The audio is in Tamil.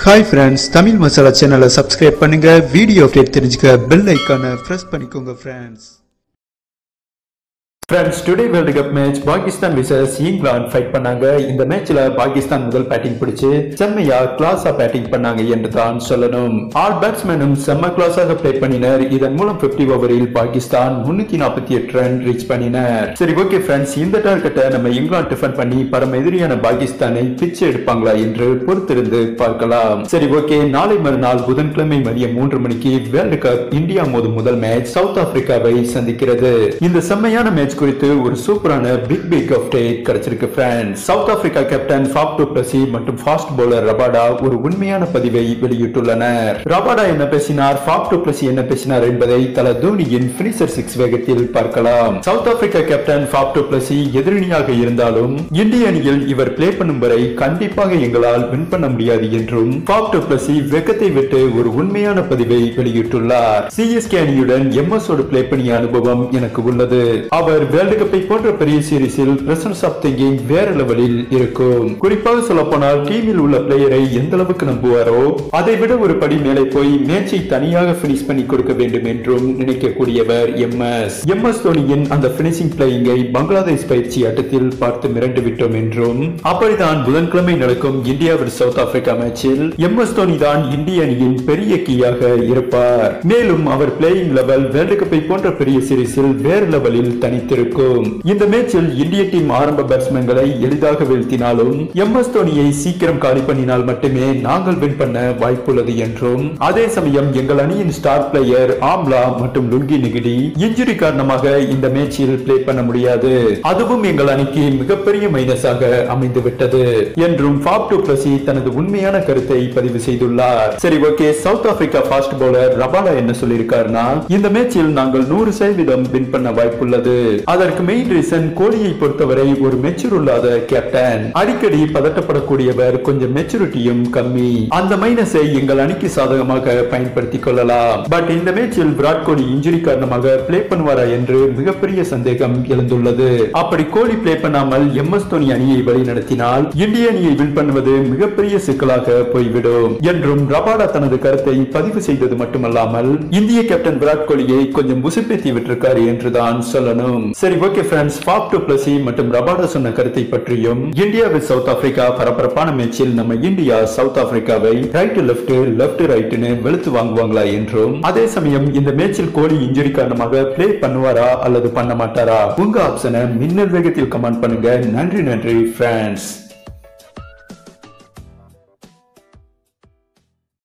ஹாய் ஃப்ரெண்ட்ஸ் தமிழ் மசாலா சேனலை சப்ஸ்கிரைப் பண்ணுங்கள் வீடியோ அப்டேட் தெரிஞ்சுக்க பெல் ஐக்கானை ப்ரெஸ் பண்ணிக்கோங்க friends friends today world cup match Pakistan versus England fight பண்ணாங்க. இந்த மேட்ச்ல பாகிஸ்தான் முதல் பேட்டிங் பிடிச்சு செம்மையா கிளாஸா பேட்டிங் பண்ணாங்க என்று தான் சொல்லணும். ஆல் பேட்ஸ்மேனும் செம்ம கிளாஸாக பிளே பண்ணினர். இதன் மூலம் 50 ஓவரில் பாகிஸ்தான் முன்னூத்தி நாற்பத்தி எட்டு ரன் ரீச் பண்ணினர். சரி ஓகே ஃப்ரெண்ட்ஸ் இந்த டார்கெட்டை நம்ம இங்கிலாந்து டிஃபன் பண்ணி பரம எதிரியான பாகிஸ்தானை பிச்சு எடுப்பாங்களா என்று பொறுத்திருந்து பார்க்கலாம். சரி ஓகே நாளை மறுநாள் புதன்கிழமை மதியம் மூன்று மணிக்கு வேர்ல்டு கப் இந்தியா மோதும் முதல் மேட்ச் சவுத் ஆப்பிரிக்காவை சந்திக்கிறது. இந்த செம்மையான மேட்ச் குறித்து ஒரு சூப்பரான பிக் பிக் அப்டேட் கிடைச்சிருக்கு friends South Africa captain Faf du Plessis மற்றும் ஃபாஸ்ட் பவுலர் ரபாடா ஒரு உண்மையான பதிவை வெளியிட்டுள்ளனர். ரபாடா என்ன பேசினார்? ஃபாப் டு பிளசி என்ன பேசினார் என்பதை தல தோனியின் பினிஷர் சிக்ஸ் வேகத்தில் பார்க்கலாம். South Africa captain Faf du Plessis எதிரணியாக இருந்தாலும் இந்திய அணியில் இவர் பிளே பண்ணும் வரை கண்டிப்பாக எங்களால் வின் பண்ண முடியாது என்றும் ஃபாப் டு பிளசி வெக்கத்தை விட்டு ஒரு உண்மையான பதிவை வெளியிட்டுள்ளார். சிஎஸ்கே அணியுடன் எம்எஸ் ஓடு பிளே பண்ணிய அனுபவம் எனக்கு உள்ளது. அவர் வேர்ல்டு கப்பை போன்ற பெரிய சீரீஸில் பிரசன்ஸ் ஆஃப் தி கேம் வேற லெவலில் இருக்கும். குறிப்பாக சொல்ல போனால் டீமில் உள்ள பிளேயரை எந்த அளவுக்கு நம்புவாரோ அதை விட ஒரு படி மேலே போய் மேட்சை தனியாக பினிஷ் பண்ணி கொடுக்க வேண்டும் என்றும் நினைக்கக்கூடியவர் எம் எஸ். எம் எஸ் தோனியின் அந்த பினிஷிங் பிளேயிங்கை பங்களாதேஷ் பயிற்சி ஆட்டத்தில் பார்த்து மிரண்டு விட்டோம் என்றும் அப்படித்தான் புதன்கிழமை நடக்கும் இந்தியா vs சவுத் ஆப்பிரிக்கா மேட்சில் எம் எஸ் தோனி தான் இந்திய அணியின் பெரிய கீயாக இருப்பார். மேலும் அவர் பிளேயிங் லெவல் வேர்ல்டு கப்பை போன்ற பெரிய சீரீஸில் வேறு லெவலில் தனித்திருக்கும் இருக்கும். இந்த மேட்சில் இந்திய டீம் ஆரம்ப பேட்ஸ்மேன்களை எளிதாக வீழ்த்தினாலும் எம் எஸ் தோனியை சீக்கிரம் காலி பண்ணினால் மட்டுமே நாங்கள் வின் பண்ண வாய்ப்புள்ளது என்றும் அதே சமயம் எங்கள் அணியின் ஸ்டார் பிளேயர் ஆம்லா மற்றும் லுங்கி நெகிடி இன்ஜுரி காரணமாக இந்த மேட்சில் பிளே பண்ண முடியாது. அதுவும் எங்கள் அணிக்கு மிகப்பெரிய மைனஸாக அமைந்து விட்டது என்றும் ஃபாப் டு பிளசி தனது உண்மையான கருத்தை பதிவு செய்துள்ளார். சரி okay South Africa fast bowler Rabada என்ன சொல்லியிருக்காருன்னா இந்த மேட்சில் நாங்கள் நூறு சதவீதம் வின் பண்ண வாய்ப்புள்ளது. அதற்கு மெயின் ரீசன் கோலியை பொறுத்தவரை ஒரு மெச்சூர் இல்லாத கேப்டன் அடிக்கடி பதட்டப்படக்கூடியவர் கொஞ்சம் மெச்சூரிட்டியும் கம்மி. அந்த மைனஸை எங்கள் அணிக்கு சாதகமாக பயன்படுத்திக் கொள்ளலாம். பட் இந்த மேட்சில் விராட் கோலி இன்ஜுரி காரணமாக பிளே பண்ணுவாரா என்று மிகப்பெரிய சந்தேகம் எழுந்துள்ளது. அப்படி கோலி பிளே பண்ணாமல் எம் எஸ் தோனி அணியை வழிநடத்தினால் இந்திய அணியை வின் பண்ணுவது மிகப்பெரிய சிக்கலாக போய்விடும். என்றும் ரபாடா தனது கருத்தை பதிவு செய்தது மட்டுமல்லாமல் இந்திய கேப்டன் விராட் கோலியை கொஞ்சம் உசுப்பேத்தி விட்டிருக்காரு என்றுதான் சொல்லணும். சரி okay friends Faf du Plessis மற்றும் ரபாடா சொன்ன கருத்தை பற்றியும் இந்தியா வித் சவுத் ஆப்பிரிக்கா பரபரப்பான மேட்சில் நம்ம இந்தியா சவுத் ஆப்பிரிக்காவை ரைட் லெப்ட் லெஃப்ட் ரைட்னு வெளுத்து வாங்குவாங்களா என்றும் அதே சமயம் இந்த மேட்சில் கோலி இன்ஜுரி காரணமாக பிளே பண்ணுவாரா அல்லது பண்ண மாட்டாரா? உங்க ஆப்ஷனை மின்னல் வேகத்தில் கமெண்ட் பண்ணுங்க. நன்றி நன்றி ஃப்ரெண்ட்ஸ்